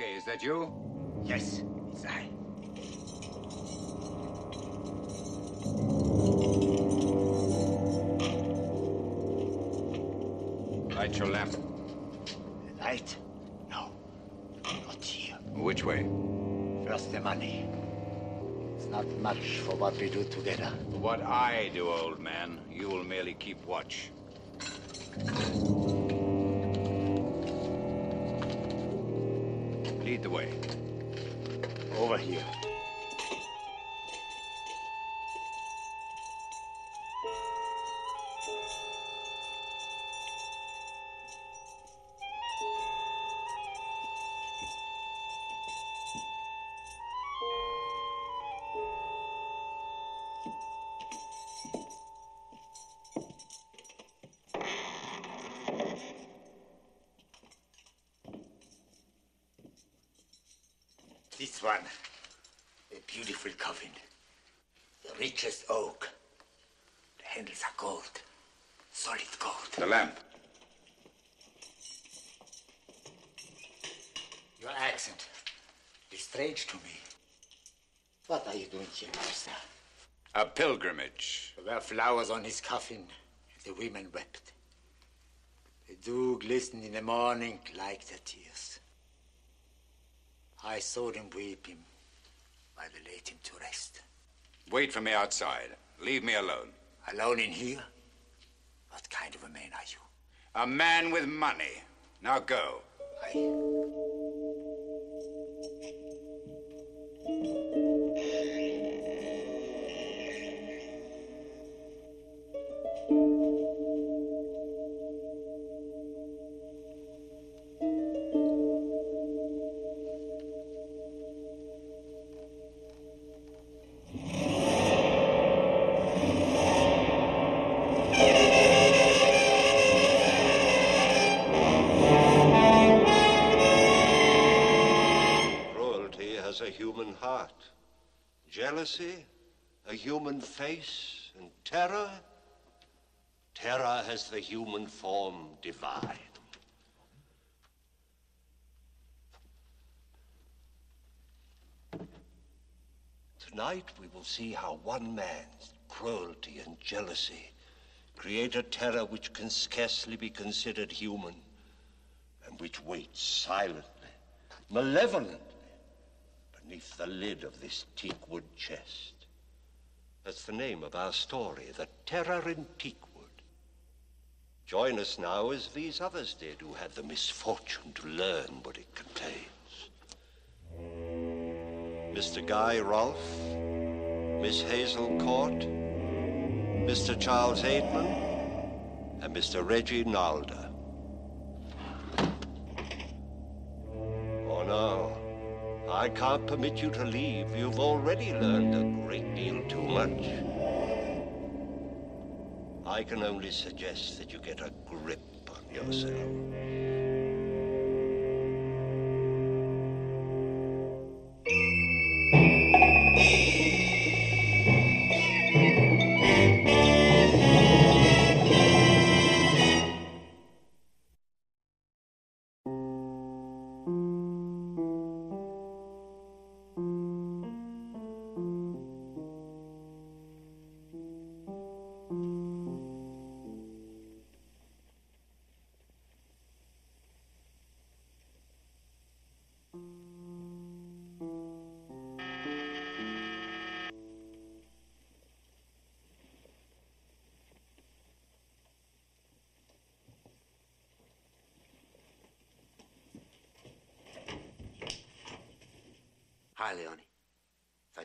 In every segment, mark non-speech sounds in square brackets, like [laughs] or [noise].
Is that you? Yes, it's I. Light your lamp. Light? No. Not here. Which way? First the money. It's not much for what we do together. What I do, old man, you will merely keep watch. One. A beautiful coffin. The richest oak. The handles are gold. Solid gold. The lamp. Your accent is strange to me. What are you doing here, master? A pilgrimage. There were flowers on his coffin. The women wept. The dew glistened in the morning like the tears. I saw them weeping they laid him to rest. Wait for me outside. Leave me alone. Alone in here? What kind of a man are you? A man with money. Now go. I. human form divine. Tonight we will see how one man's cruelty and jealousy create a terror which can scarcely be considered human and which waits silently, malevolently beneath the lid of this teakwood chest. That's the name of our story, The Terror in Teakwood. Join us now as these others did who had the misfortune to learn what it contains. Mr. Guy Rolfe, Miss Hazel Court, Mr. Charles Aidman, and Mr. Reggie Nalder. Oh, no. I can't permit you to leave. You've already learned a great deal too much. I can only suggest that you get a grip on yourself.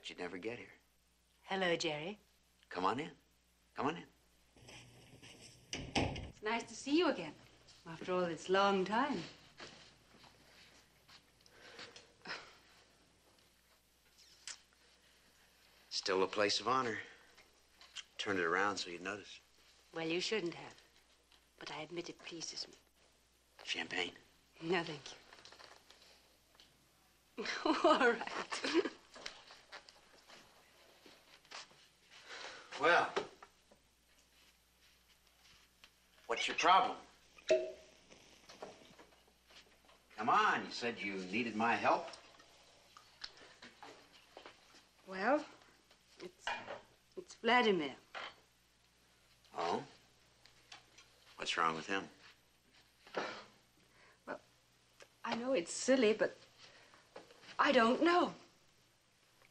Thought you'd never get here. Hello, Jerry. Come on in. Come on in. It's nice to see you again after all this long time. Still a place of honor. Turned it around so you'd notice. Well, you shouldn't have. But I admit it pleases me. Champagne. No, thank you. [laughs] all right. [laughs] Well, what's your problem? Come on, you said you needed my help. Well, it's, it's Vladimir. Oh? What's wrong with him? Well, I know it's silly, but I don't know.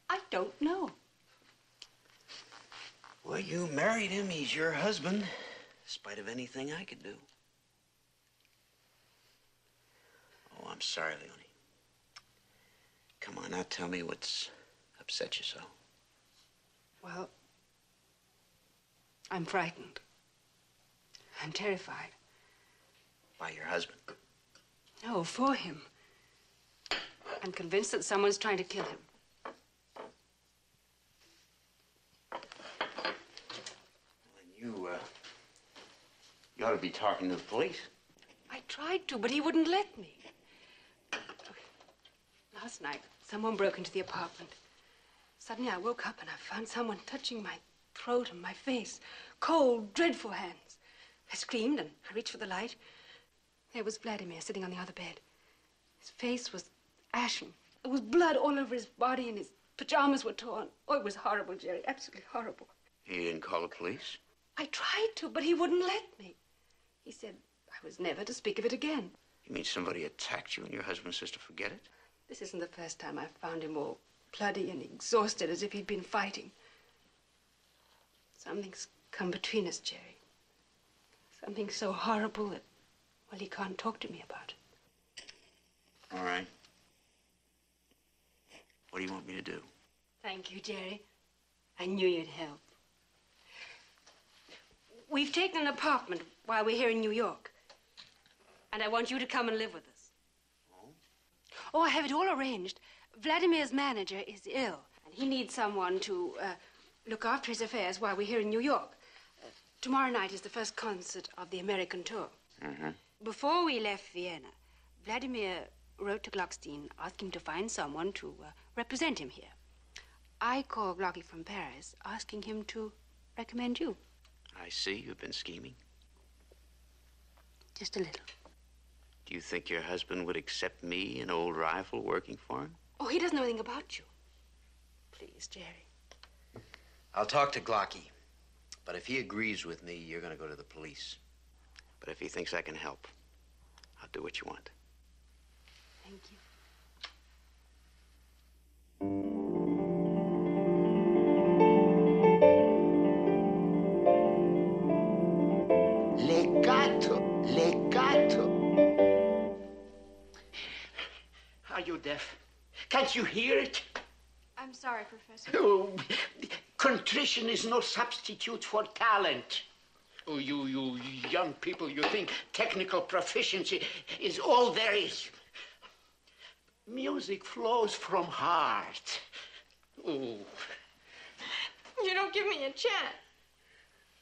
I don't know. Well, you married him. He's your husband, in spite of anything I could do. Oh, I'm sorry, Leonie. Come on, now tell me what's upset you so. Well, I'm frightened. I'm terrified. By your husband. No, for him. I'm convinced that someone's trying to kill him. You, uh, you ought to be talking to the police. I tried to, but he wouldn't let me. Last night, someone broke into the apartment. Suddenly, I woke up and I found someone touching my throat and my face. Cold, dreadful hands. I screamed and I reached for the light. There was Vladimir sitting on the other bed. His face was ashen. There was blood all over his body and his pajamas were torn. Oh, it was horrible, Jerry. Absolutely horrible. He didn't call the police? I tried to, but he wouldn't let me. He said I was never to speak of it again. You mean somebody attacked you and your husband says to forget it? This isn't the first time I've found him all bloody and exhausted as if he'd been fighting. Something's come between us, Jerry. Something so horrible that, well, he can't talk to me about it. All right. What do you want me to do? Thank you, Jerry. I knew you'd help. We've taken an apartment while we're here in New York. And I want you to come and live with us. Oh, Oh, I have it all arranged. Vladimir's manager is ill, and he needs someone to uh, look after his affairs while we're here in New York. Uh, tomorrow night is the first concert of the American tour. Mm-hmm. Before we left Vienna, Vladimir wrote to Glockstein asking him to find someone to uh, represent him here. I called Glocky from Paris asking him to recommend you. I see you've been scheming. Just a little. Do you think your husband would accept me, an old rival, working for him? Oh, he doesn't know anything about you. Please, Jerry. I'll talk to Glocky. But if he agrees with me, you're going to go to the police. But if he thinks I can help, I'll do what you want. Thank you. Deaf? Can't you hear it? I'm sorry, Professor. Oh, contrition is no substitute for talent. Oh, you, you young people, you think technical proficiency is all there is. Music flows from heart. Oh, You don't give me a chance.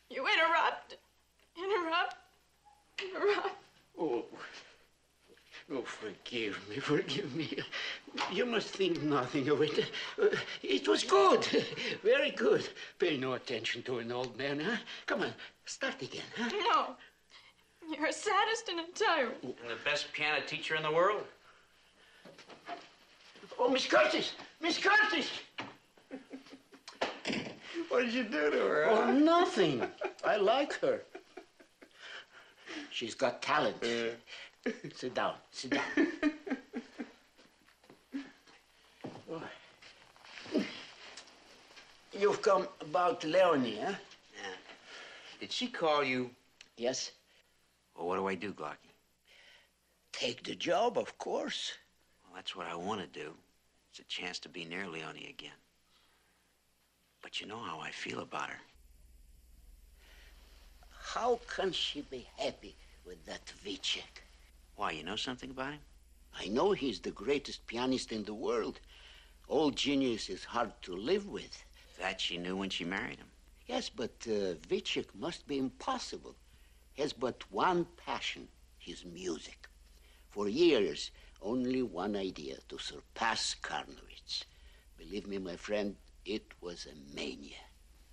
You interrupt, interrupt, interrupt. oh. Oh, forgive me, [laughs] forgive me. You must think nothing of it. Uh, it was good, [laughs] very good. Pay no attention to an old man, huh? Come on, start again, huh? No. You're a sadist and a tyrant. And the best piano teacher in the world? Oh, Miss Curtis! Miss Curtis! What did you do to her? Oh, nothing. I like her. She's got talent. [laughs] sit down, sit down. [laughs] You've come about Leonie, huh? Yeah. Did she call you? Yes. Well, what do I do, Glocky? Take the job, of course. Well, that's what I want to do. It's a chance to be near Leonie again. But you know how I feel about her. How can she be happy with that Vicek? Why, you know something about him? I know he's the greatest pianist in the world. All genius is hard to live with. That she knew when she married him. Yes, but uh, Vicek must be impossible. He has but one passion, his music. For years, only one idea, to surpass Carnowitz. Believe me, my friend, it was a mania.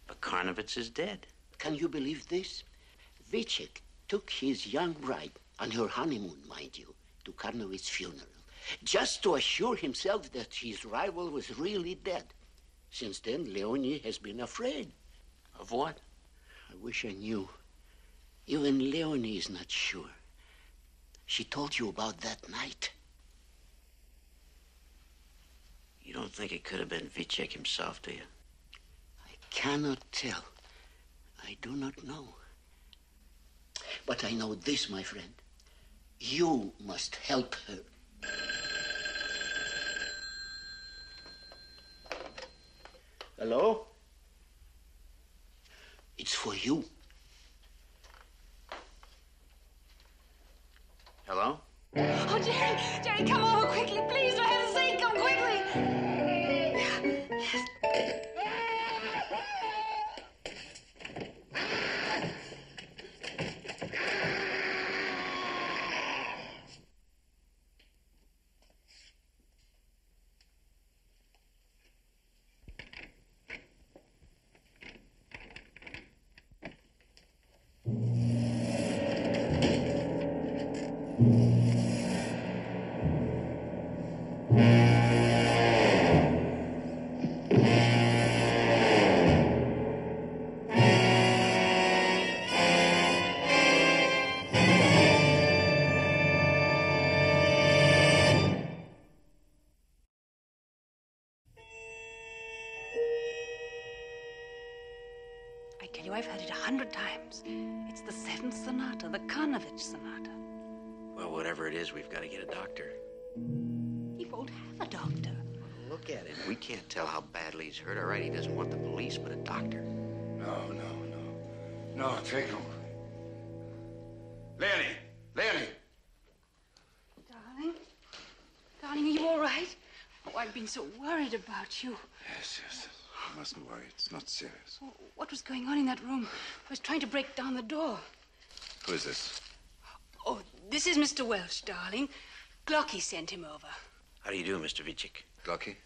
But Carnowitz is dead. Can you believe this? Vicek took his young bride on her honeymoon, mind you, to Carnowitz's funeral. just to assure himself that his rival was really dead. Since then, Leonie has been afraid. Of what? I wish I knew. Even Leonie is not sure. She told you about that night. You don't think it could have been Vicek himself, do you? I cannot tell. I do not know. But I know this, my friend. You must help her. Hello? It's for you. Hello? Oh, Jerry, Jerry, come over quickly, please. Is, we've got to get a doctor. He won't have a doctor. Look at him. We can't tell how badly he's hurt. All right, he doesn't want the police, but a doctor. No, no, no. No, take him. Leonie! Leonie! Darling? Darling, are you all right? Oh, I've been so worried about you. Yes, yes. You mustn't worry. It's not serious. Oh, what was going on in that room? I was trying to break down the door. Who is this? Oh, this is Mr. Welch, darling. Glocky sent him over. How do you do, Mr. Vicek? Glocky?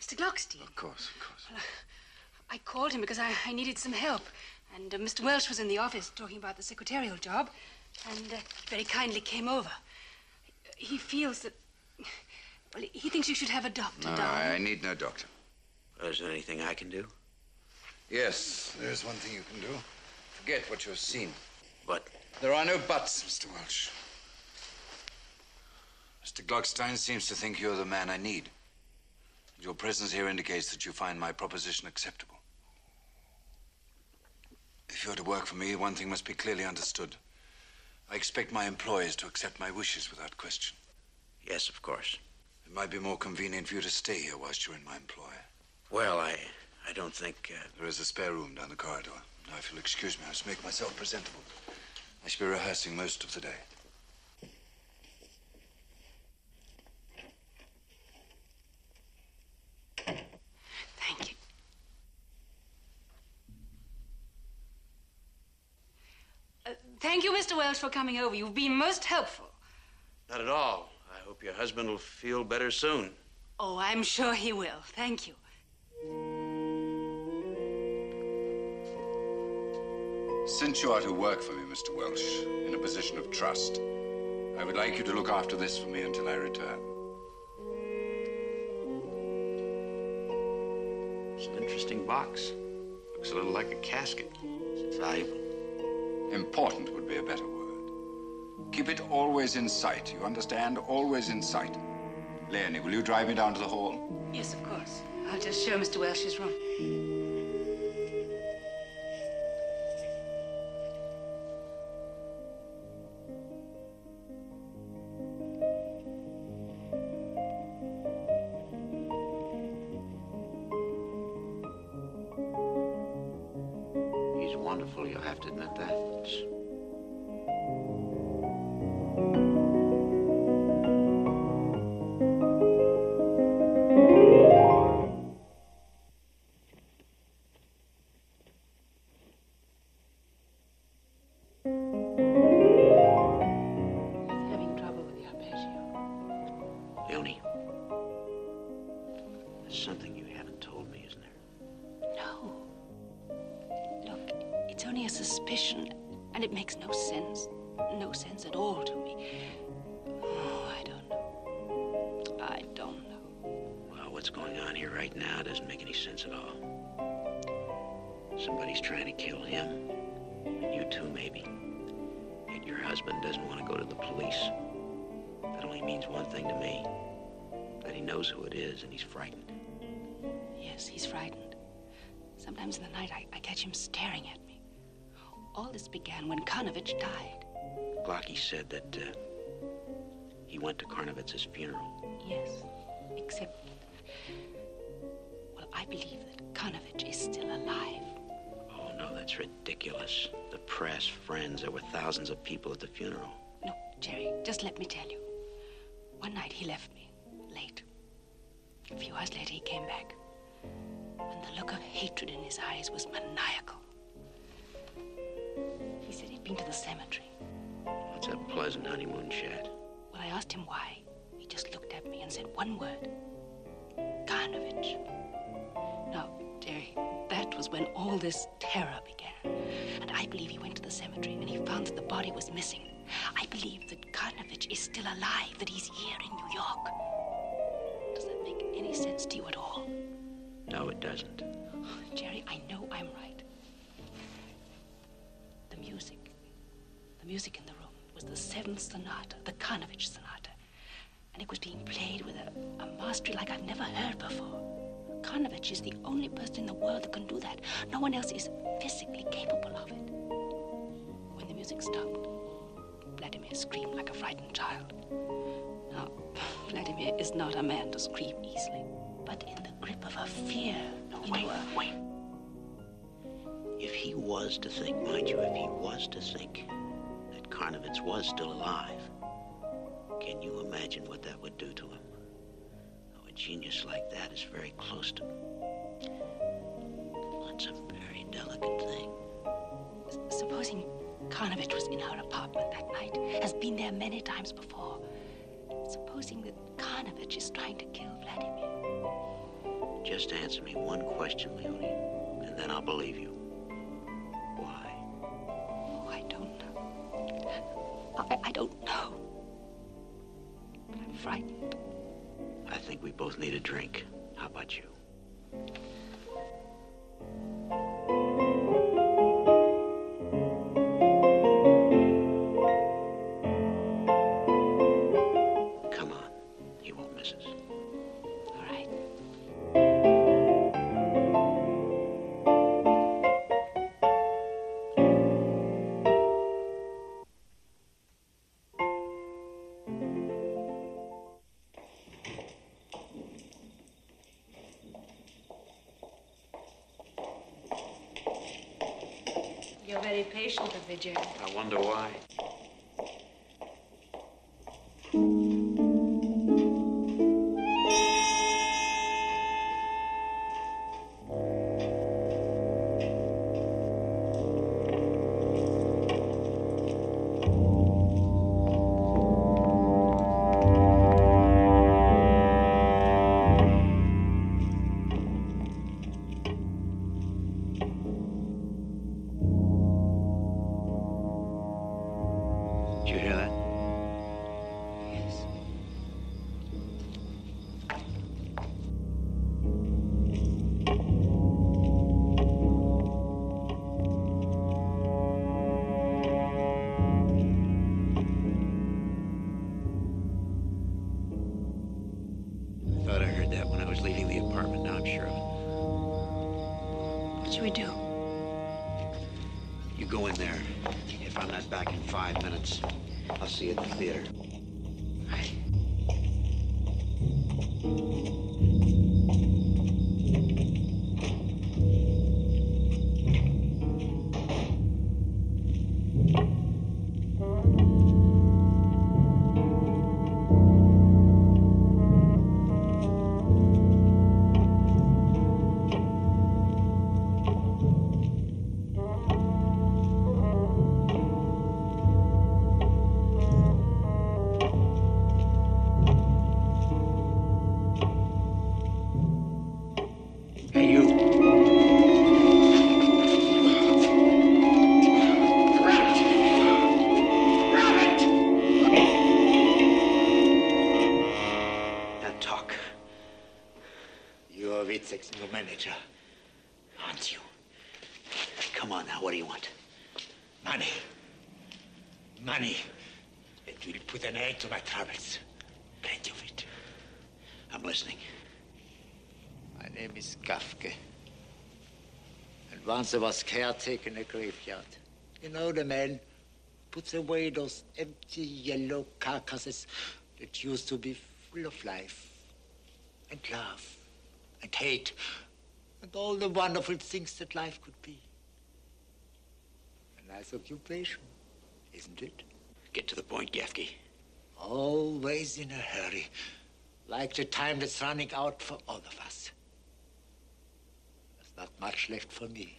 Mr. Glockstein. Of course, of course. I called him because I, I needed some help. And uh, Mr. Welch was in the office talking about the secretarial job and uh, very kindly came over. He feels that. Well, he thinks you should have a doctor, No, darling. I, I need no doctor. Well, is there anything I can do? Yes, there's one thing you can do. Forget what you've seen. But There are no buts, Mr. Welch. Mr. Glockstein seems to think you're the man I need. Your presence here indicates that you find my proposition acceptable. If you're to work for me, one thing must be clearly understood. I expect my employers to accept my wishes without question. yes, of course. It might be more convenient for you to stay here whilst you're in my employ. Well, I, I don't think. Uh, There is a spare room down the corridor. Now, if you'll excuse me, I must make myself presentable. I shall be rehearsing most of the day. Thank you. Uh, thank you, Mr. Welch, for coming over. You've been most helpful. not at all. I hope your husband will feel better soon. Oh, I'm sure he will. Thank you. Since you are to work for me, Mr. Welch, in a position of trust, I would like you to look after this for me until I return. It's an interesting box. Looks a little like a casket. It's valuable. Important would be a better word. Keep it always in sight. You understand? Always in sight. Leonie, will you drive me down to the hall? Yes, of course. I'll just show Mr. Welch's room. Knows who it is and he's frightened. Yes, he's frightened. Sometimes in the night, I, I catch him staring at me. All this began when Carnowitz died. Glocky said that uh, he went to Carnowitz's funeral. Yes, except. Well, I believe that Carnowitz is still alive. Oh, no, that's ridiculous. The press, friends, there were thousands of people at the funeral. No, Jerry, just let me tell you. One night he left me, late. A few hours later, he came back. And the look of hatred in his eyes was maniacal. He said he'd been to the cemetery. It's a pleasant honeymoon chat. When I asked him why, he just looked at me and said one word Carnowitz. Now, Jerry, that was when all this terror began. And I believe he went to the cemetery and he found that the body was missing. I believe that Carnowitz is still alive, that he's here in New York. Does that make any sense to you at all? No, it doesn't. [sighs] Jerry, I know I'm right. The music, the music in the room was the seventh sonata, the Carnowitz sonata. And it was being played with a, a mastery like I've never heard before. Carnowitz is the only person in the world that can do that. No one else is physically capable of it. When the music stopped, Vladimir screamed like a frightened child. Now, Vladimir is not a man to scream easily, but in the grip of a fear. No, wait, uh, wait. If he was to think, mind you, if he was to think that Carnowitz was still alive, can you imagine what that would do to him? Oh, a genius like that is very close to. It's a very delicate thing. S- supposing Carnowitz was in our apartment that night, has been there many times before. Supposing that Carnowitz is trying to kill Vladimir. Just answer me one question, Leonie, and then I'll believe you. Why? Oh, I don't know. I, I don't know. But I'm frightened. I think we both need a drink. How about you? Vicek's new manager. Aren't you? Come on now, what do you want? Money. Money. It will put an end to my troubles. Plenty of it. I'm listening. My name is Gafke. And once I was caretaker in a graveyard. You know the man puts away those empty yellow carcasses that used to be full of life and love and hate and all the wonderful things that life could be. A nice occupation, isn't it? Get to the point, Gafke. Always in a hurry, like the time that's running out for all of us. There's not much left for me.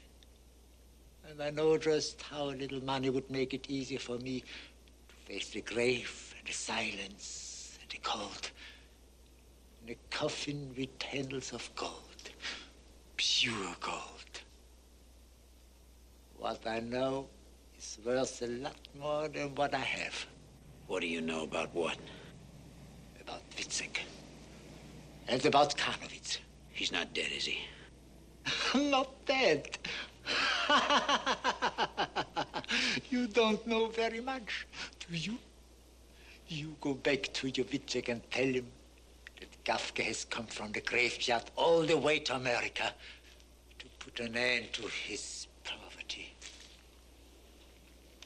And I know just how a little money would make it easier for me to face the grave and the silence and the cold. In a coffin with handles of gold, pure gold. What I know is worth a lot more than what I have. What do you know about what? About Vicek. And about Carnowitz. He's not dead, is he? [laughs] not dead. [laughs] you don't know very much, do you? You go back to your Vicek and tell him that Gafke has come from the graveyard all the way to America to put an end to his poverty.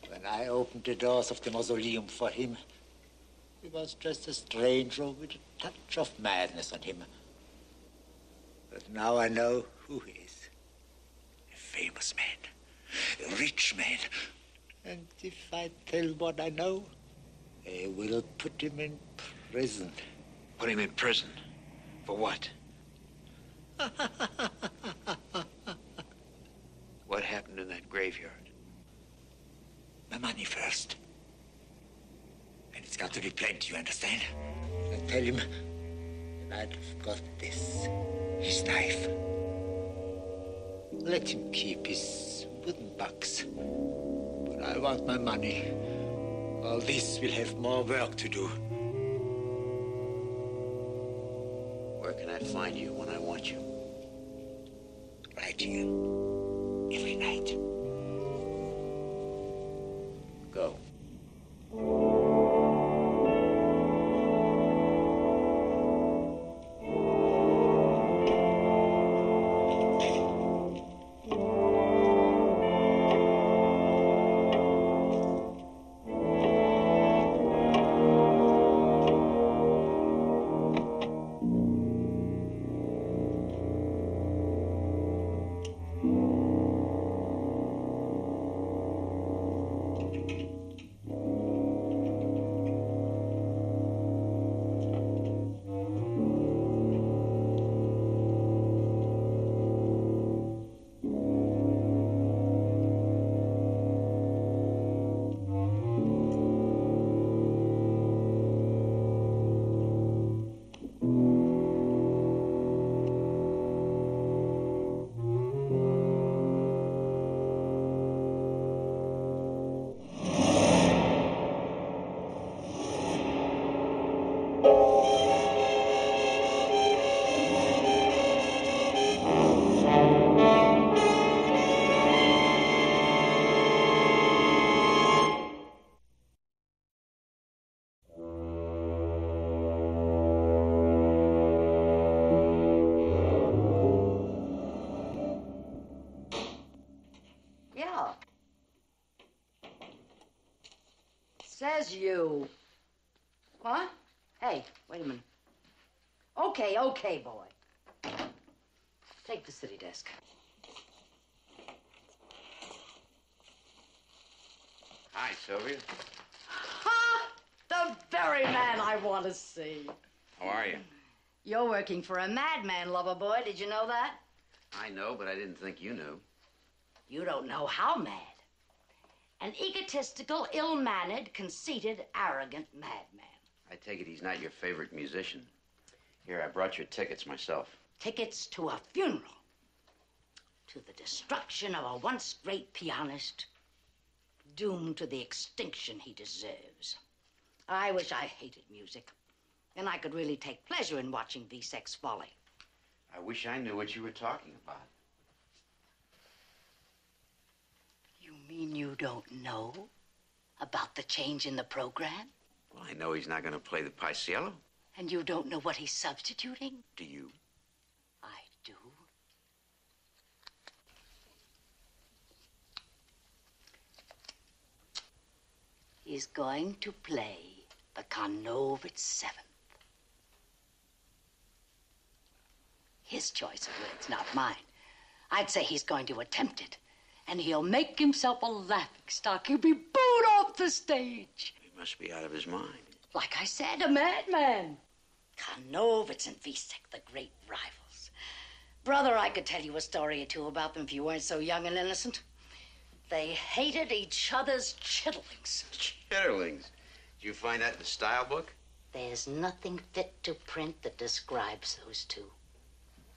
When I opened the doors of the mausoleum for him, he was just a stranger with a touch of madness on him. But now I know who he is. A famous man, a rich man. And if I tell what I know, they will put him in prison. Put him in prison? For what? [laughs] what happened in that graveyard? My money first. And it's got to be plenty, you understand? I tell him that I've got this, his knife. Let him keep his wooden box. But I want my money. All this will have more work to do. Can I find you when I want you? Right here. Every Says you. What? Hey, wait a minute. Okay, okay, boy. Take the city desk. Hi, Sylvia. Ha! The very man I want to see. How are you? You're working for a madman, lover boy. Did you know that? I know, but I didn't think you knew. You don't know how mad. An egotistical, ill mannered, conceited, arrogant madman. I take it he's not your favorite musician. Here, I brought your tickets myself. Tickets to a funeral. To the destruction of a once great pianist, doomed to the extinction he deserves. I wish I hated music. Then I could really take pleasure in watching Vicek's folly. I wish I knew what you were talking about. Mean you don't know about the change in the program? Well, I know he's not going to play the Paisiello. And you don't know what he's substituting? Do you? I do. He's going to play the Carnowitz Seventh. His choice of words, not mine. I'd say he's going to attempt it. And he'll make himself a laughing stock. He'll be booed off the stage. He must be out of his mind. Like I said, a madman. Carnowitz and Vicek, the great rivals. Brother, I could tell you a story or two about them if you weren't so young and innocent. They hated each other's chitterlings. Chitterlings. Did you find that in the style book? There's nothing fit to print that describes those two.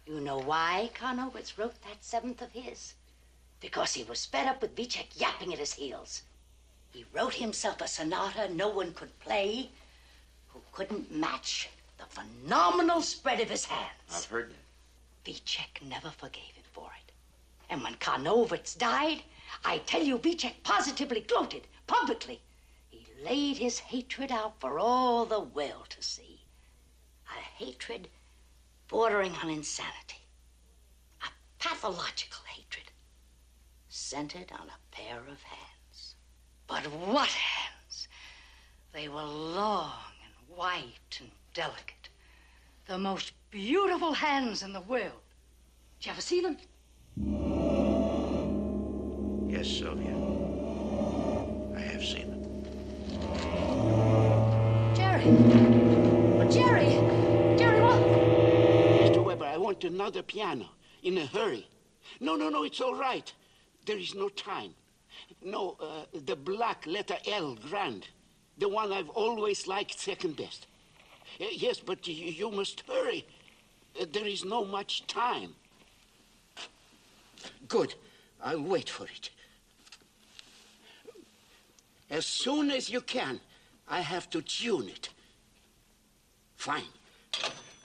You know why Carnowitz wrote that seventh of his? Because he was fed up with Vicek yapping at his heels. He wrote himself a sonata no one could play, who couldn't match the phenomenal spread of his hands. I've heard that. Vicek never forgave him for it. And when Carnowitz died, I tell you, Vicek positively gloated, publicly. He laid his hatred out for all the world to see. A hatred bordering on insanity. A pathological hatred. Centered on a pair of hands. But what hands! They were long and white and delicate. The most beautiful hands in the world. Did you ever see them? Yes, Sylvia. I have seen them. Jerry! Oh, Jerry! Jerry, what? Mr. Weber, I want another piano in a hurry. No, no, no, it's all right. There is no time. No, uh, the black letter L, grand. The one I've always liked second best. Uh, yes, but you must hurry. Uh, there is no much time. Good. I'll wait for it. As soon as you can, I have to tune it. Fine.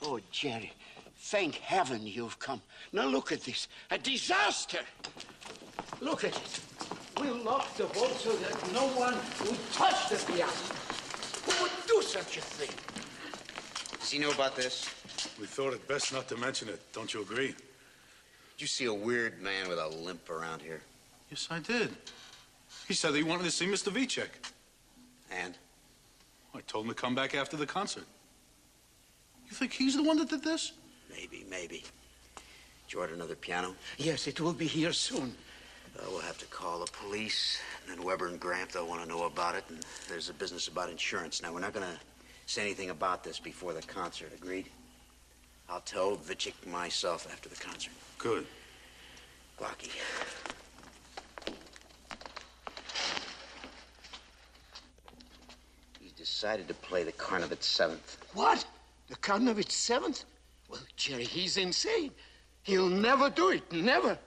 Oh, Jerry, thank heaven you've come. Now look at this. A disaster. Look at it. We'll lock the vault so that no one would touch the piano. Who would do such a thing? Does he know about this? We thought it best not to mention it. Don't you agree? Did you see a weird man with a limp around here? Yes, I did. He said that he wanted to see Mr. Vicek. And? I told him to come back after the concert. You think he's the one that did this? Maybe, maybe. Did you order another piano? Yes, it will be here soon. Uh, we'll have to call the police, and then Weber and Grant, they'll want to know about it, and there's a business about insurance. Now, we're not going to say anything about this before the concert, agreed? I'll tell Vicek myself after the concert. Good. Glocky. He's decided to play the Carnowitz Seventh. What? The Carnowitz seventh? Well, Jerry, he's insane. He'll never do it. Never.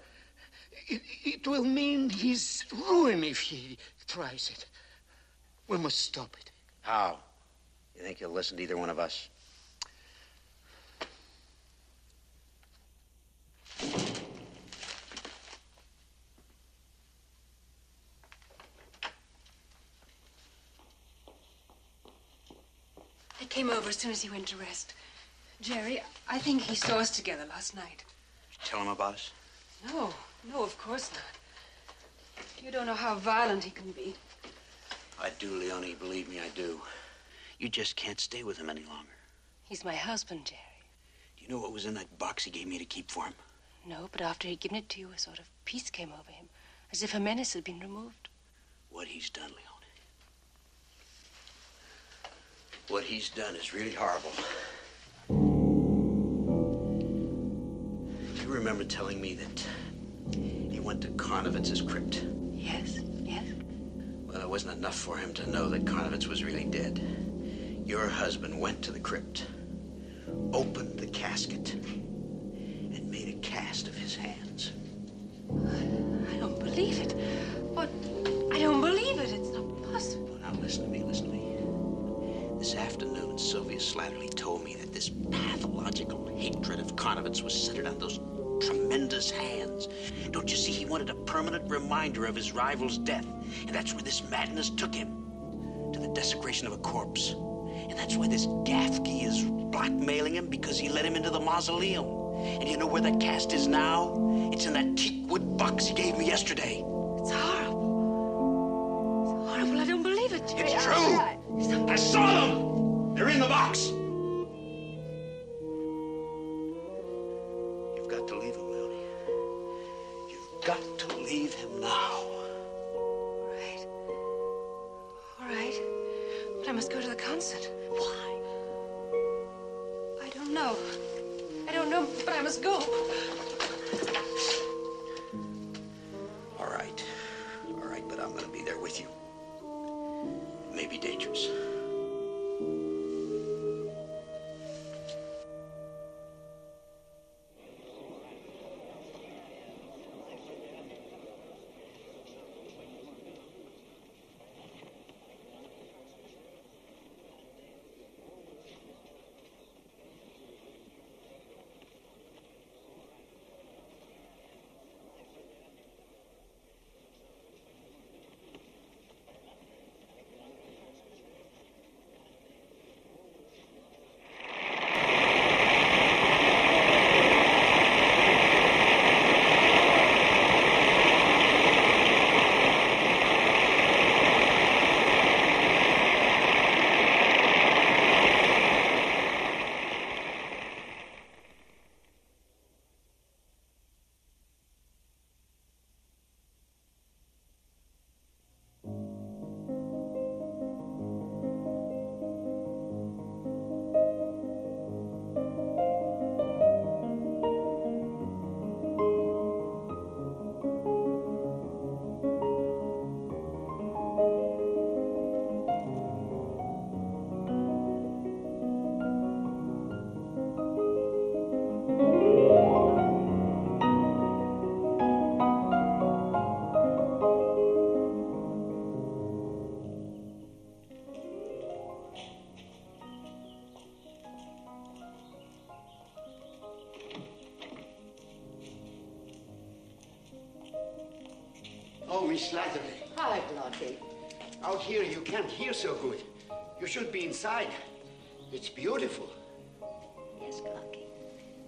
It, it will mean his ruin if he tries it. We must stop it. How? You think he'll listen to either one of us? I came over as soon as he went to rest. Jerry, I think he saw us together last night. Tell him about us? No, no, of course not. You don't know how violent he can be. I do, Leonie. Believe me, I do. You just can't stay with him any longer. He's my husband, Jerry. Do you know what was in that box he gave me to keep for him? No, but after he'd given it to you, a sort of peace came over him, as if a menace had been removed. What he's done, Leonie. What he's done is really horrible. You remember telling me that he went to Carnowitz's crypt? Yes, yes. Well, it wasn't enough for him to know that Karnovitz was really dead. Your husband went to the crypt, opened the casket, and made a cast of his hands. I don't believe it. But I don't believe it. It's not possible. Now listen to me, listen to me. This afternoon, Sylvia Slattery told me that this pathological hatred of Carnowitz was centered on those tremendous hands. Don't you see, he wanted a permanent reminder of his rival's death. And that's where this madness took him to the desecration of a corpse. And that's why this Gafke is blackmailing him because he let him into the mausoleum. And you know where that cast is now? It's in that teakwood box he gave me yesterday. It's horrible. Miss Slattery. Hi, Blotty. Out here you can't hear so good. You should be inside. It's beautiful. Yes, Clucky.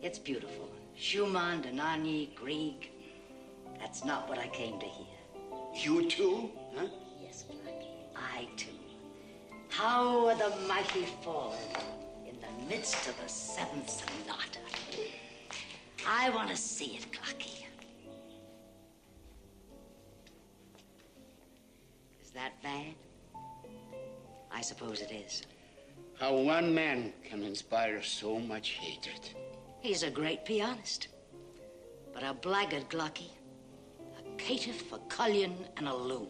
It's beautiful. Schumann, Dohnányi, Grieg. That's not what I came to hear. You too? Huh? Yes, Clucky. I too. How are the mighty fallen in the midst of the seventh sonata? I want to see it, Clucky. Suppose it is. How one man can inspire so much hatred. He's a great pianist. But a blackguard Glucky. A caitiff, a cullion, and a loon.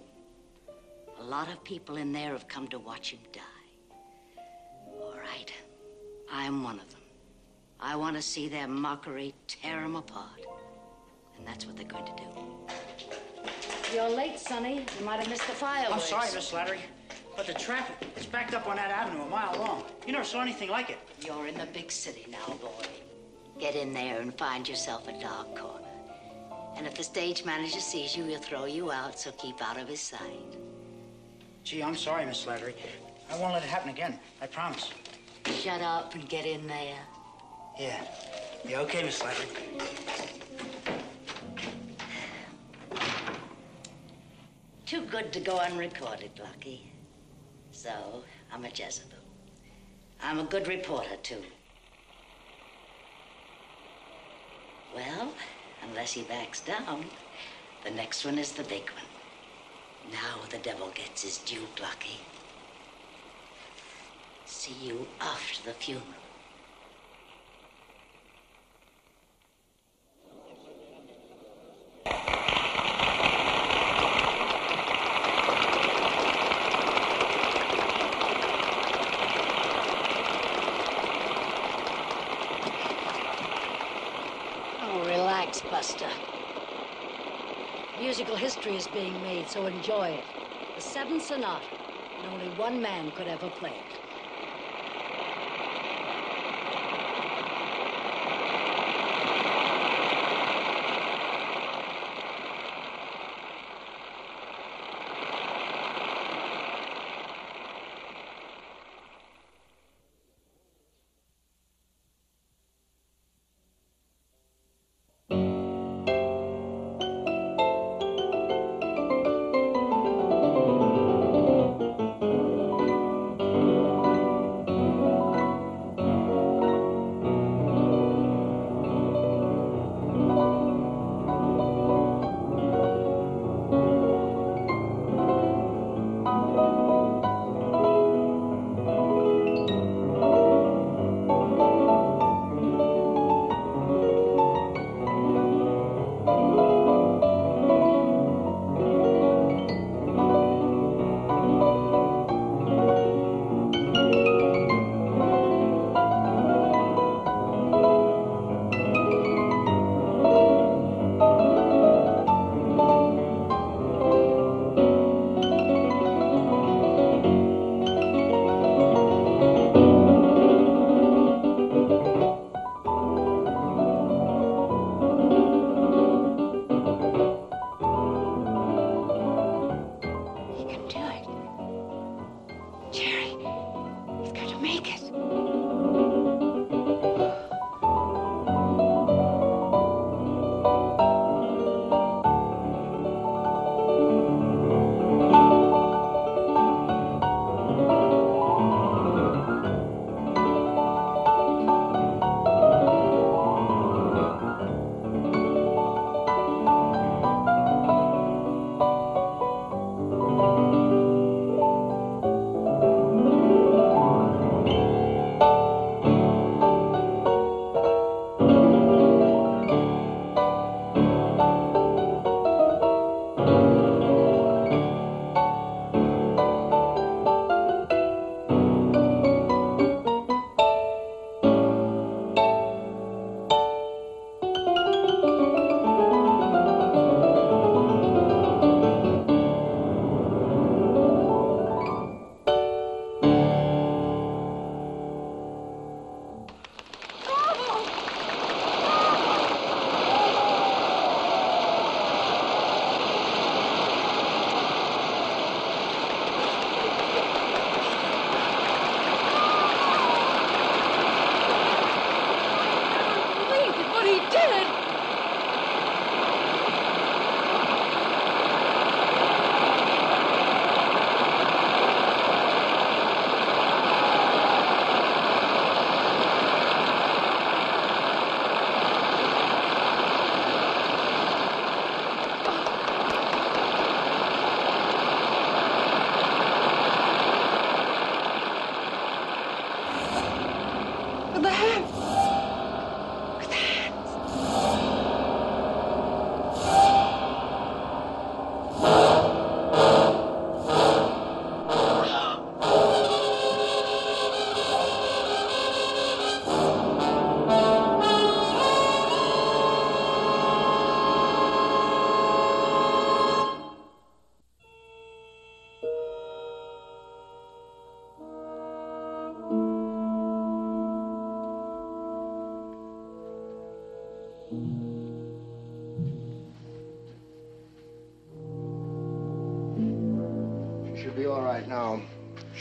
A lot of people in there have come to watch him die. All right. I'm one of them. I want to see their mockery tear him apart. And that's what they're going to do. You're late, Sonny. You might have missed the fireworks. I'm sorry, Miss Slattery, but the traffic is backed up on that avenue a mile long. You never saw anything like it. You're in the big city now, boy. Get in there and find yourself a dark corner. And if the stage manager sees you, he'll throw you out, so keep out of his sight. Gee, I'm sorry, Miss Slattery. I won't let it happen again. I promise. Shut up and get in there. Yeah. Yeah, okay, Miss Slattery. Too good to go unrecorded, Lucky. So, I'm a Jezebel. I'm a good reporter, too. Well, unless he backs down, the next one is the big one. Now the devil gets his due, Lucky. See you after the funeral. Is being made, so enjoy it. The Seventh Sonata, and only one man could ever play it.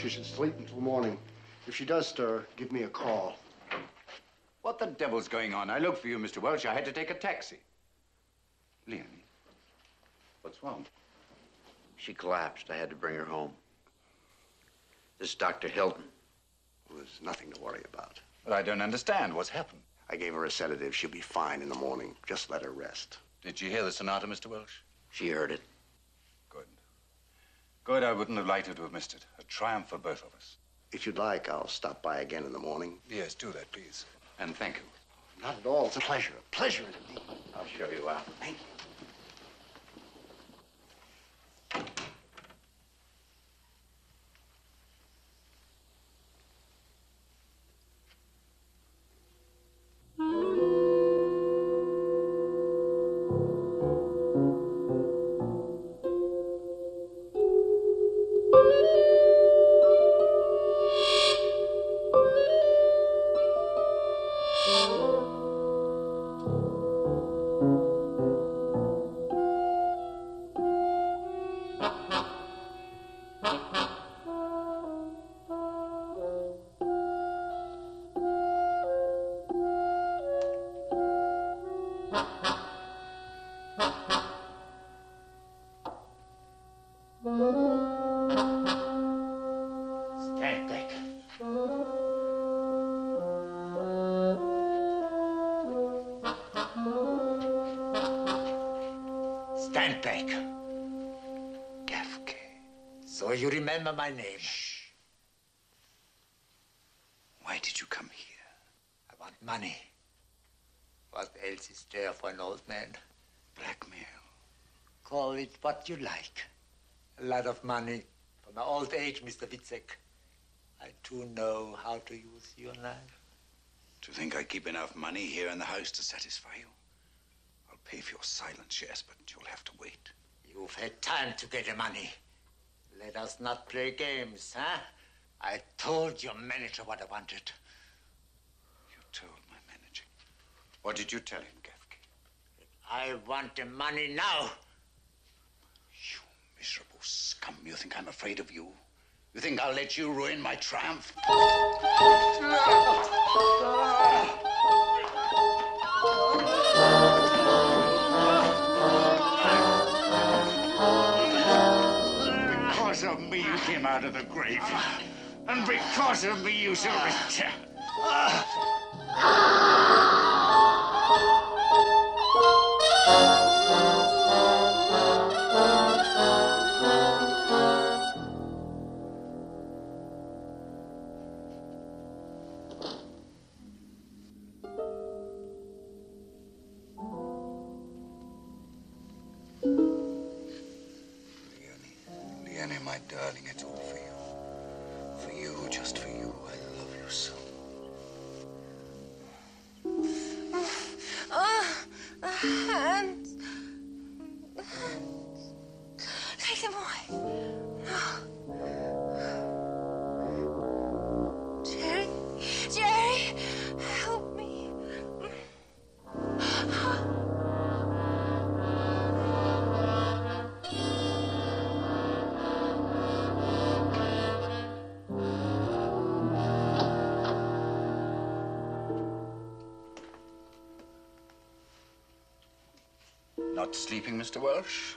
She should sleep until morning. If she does stir, give me a call. What the devil's going on? I looked for you, Mr. Welch. I had to take a taxi. Leonie, what's wrong? She collapsed. I had to bring her home. This is Dr. Hilton. There's nothing to worry about. But I don't understand. What's happened? I gave her a sedative. She'll be fine in the morning. Just let her rest. Did she hear the sonata, Mr. Welch? She heard it. Good. Good. I wouldn't have liked her to have missed it. A triumph for both of us. If you'd like, I'll stop by again in the morning. Yes, do that, please. And thank you. Not at all. It's a pleasure. A pleasure indeed. I'll show you out. Thank you. Remember my name. Why did you come here? I want money. What else is there for an old man? Blackmail. Call it what you like. A lot of money for my old age, Mr. Vicek. I too know how to use your knife. To think I keep enough money here in the house to satisfy you? I'll pay for your silence, yes, but you'll have to wait. You've had time to get the money. Let us not play games, huh? I told your manager what I wanted. You told my manager. What did you tell him, Gafke? I want the money now. You miserable scum. You think I'm afraid of you? You think I'll let you ruin my triumph? Ah! Me, you came out of the grave. And because of me, you shall return. Ah! Not sleeping, Mr. Welch?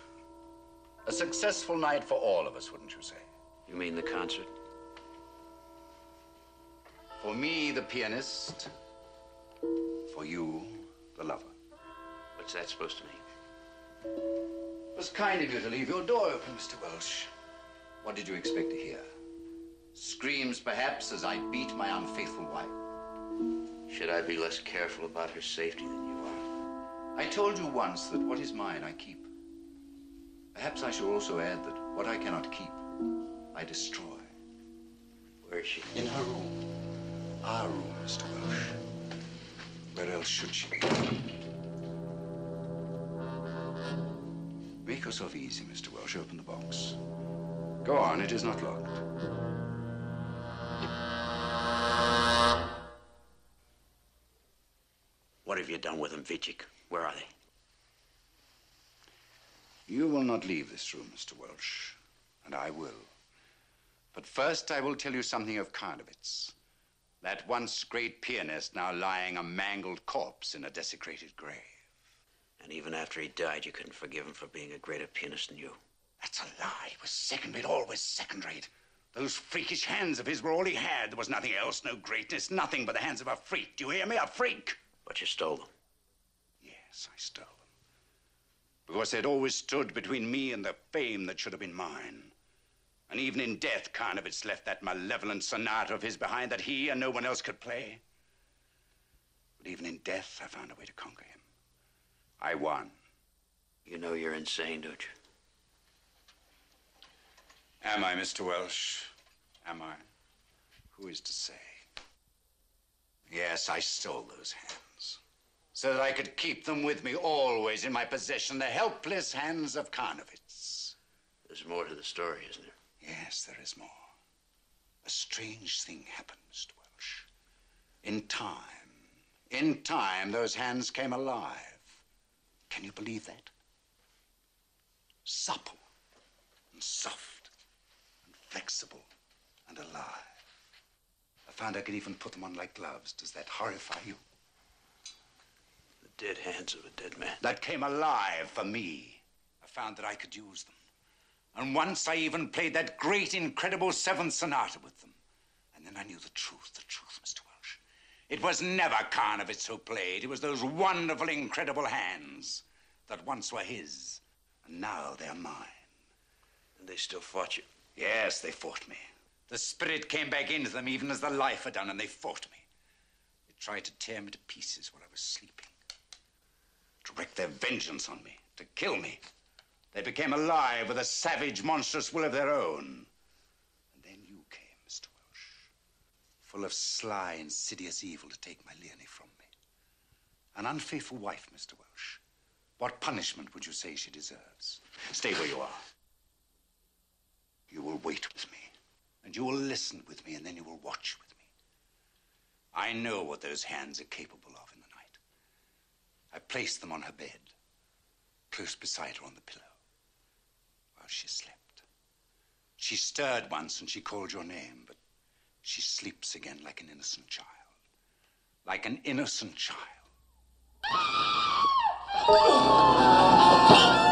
A successful night for all of us, wouldn't you say? You mean the concert? For me, the pianist. For you, the lover. What's that supposed to mean? It was kind of you to leave your door open, Mr. Welch. What did you expect to hear? Screams, perhaps, as I beat my unfaithful wife. Should I be less careful about her safety than you told you once that what is mine I keep. Perhaps I shall also add that what I cannot keep, I destroy. Where is she? In her room. Our room, Mr. Welch. Where else should she be? Make yourself easy, Mr. Welch. Open the box. Go on, it is not locked. Done with them, Vicek? Where are they? You will not leave this room, Mr. Welch, and I will. But first, I will tell you something of Carnowitz. That once great pianist now lying a mangled corpse in a desecrated grave. And even after he died, you couldn't forgive him for being a greater pianist than you. That's a lie. He was second rate, always second rate. Those freakish hands of his were all he had. There was nothing else, no greatness, nothing but the hands of a freak. Do you hear me? A freak. But you stole them. Yes, I stole them. Because they'd always stood between me and the fame that should have been mine. And even in death, Carnowitz left that malevolent sonata of his behind that he and no one else could play. But even in death, I found a way to conquer him. I won. You know you're insane, don't you? Am I, Mr. Welch? Am I? Who is to say? Yes, I stole those hands. So that I could keep them with me always in my possession, the helpless hands of Carnowitz. There's more to the story, isn't there? Yes, there is more. A strange thing happened, to Welch. In time, in time, those hands came alive. Can you believe that? Supple and soft and flexible and alive. I found I could even put them on like gloves. Does that horrify you? The dead hands of a dead man. That came alive for me. I found that I could use them. And once I even played that great, incredible seventh sonata with them. And then I knew the truth, the truth, Mr. Welch. It was never Carnowitz who played. It was those wonderful, incredible hands that once were his, and now they're mine. And they still fought you. Yes, they fought me. The spirit came back into them even as the life had done, and they fought me. They tried to tear me to pieces while I was sleeping, to wreak their vengeance on me, to kill me. They became alive with a savage, monstrous will of their own. And then you came, Mr. Welch, full of sly, insidious evil to take my Leonie from me. An unfaithful wife, Mr. Welch. What punishment would you say she deserves? Stay where you are. You will wait with me, and you will listen with me, and then you will watch with me. I know what those hands are capable of. I placed them on her bed, close beside her on the pillow, while she slept. She stirred once and she called your name, but she sleeps again like an innocent child. Like an innocent child. [laughs]